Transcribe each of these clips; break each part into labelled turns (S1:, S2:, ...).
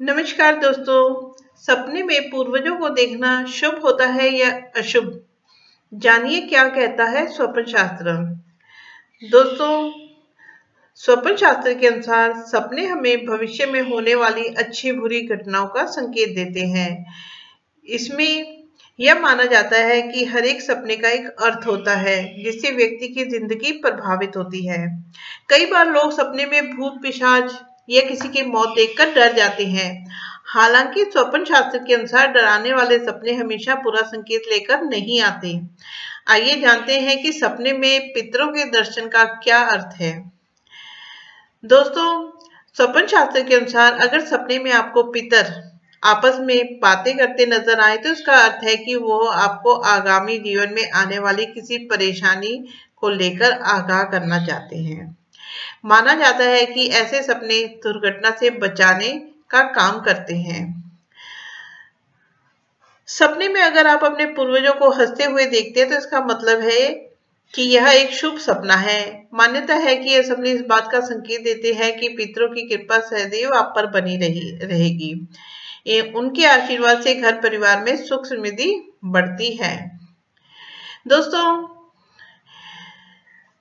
S1: नमस्कार दोस्तों, सपने में पूर्वजों को देखना शुभ होता है या अशुभ? जानिए क्या कहता है स्वप्न शास्त्र दोस्तों स्वप्न शास्त्र के अनुसार सपने हमें भविष्य में होने वाली अच्छी बुरी घटनाओं का संकेत देते हैं। इसमें यह माना जाता है कि हर एक सपने का एक अर्थ होता है, जिससे व्यक्ति की ज़िंदगी प्रभावित होती है। कई बार लोग सपने में भूत पिशाच या किसी की मौत देखकर डर जाते हैं। हालाँकि स्वप्न शास्त्र के अनुसार डराने वाले सपने हमेशा पूरा संकेत लेकर नहीं आते। आइए जानते हैं कि सपने में पितरों के दर्शन का क्या अर्थ है। दोस्तों स्वप्न शास्त्र के अनुसार अगर सपने में आपको पितर आपस में बातें करते नज़र आए तो इसका अर्थ है कि वो आपको आगामी जीवन में आने वाली किसी परेशानी को लेकर आगाह करना चाहते हैं। माना जाता है कि ऐसे सपने दुर्घटना से बचाने का काम करते हैं। सपने में अगर आप अपने पूर्वजों को हँसते हुए देखते हैं तो इसका मतलब है कि यह एक शुभ सपना है। मान्यता है कि यह सपने इस बात का संकेत देते हैं कि पितरों की कृपा सदैव आप पर बनी रही, रहेगी। उनके आशीर्वाद से घर परिवार में सुख समृद्धि बढ़ती है। दोस्तों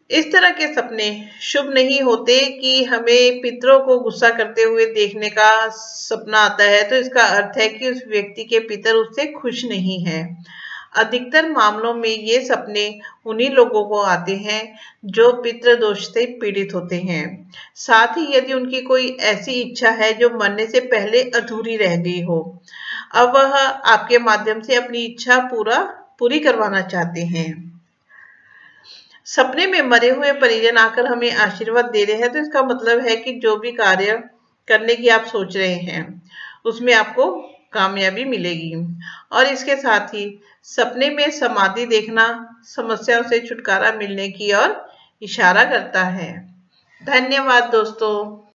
S1: इस तरह के सपने शुभ नहीं होते कि हमें पितरों को गुस्सा करते हुए देखने का सपना आता है। तो इसका अर्थ है कि उस व्यक्ति के पितर उससे खुश नहीं है। अधिकतर मामलों में ये सपने उन्हीं लोगों को आते हैं जो पितृ दोष से पीड़ित होते हैं। साथ ही यदि उनकी कोई ऐसी इच्छा है जो मरने से पहले अधूरी रह गई हो, अब वह आपके माध्यम से अपनी इच्छा पूरा, पूरी करवाना चाहते हैं। सपने में मरे हुए परिजन आकर हमें आशीर्वाद दे रहे हैं तो इसका मतलब है कि जो भी कार्य करने की आप सोच रहे हैं, उसमें आपको कामयाबी मिलेगी। और इसके साथ ही सपने में समाधि देखना, समस्याओं से छुटकारा मिलने की ओर इशारा करता है। धन्यवाद दोस्तों।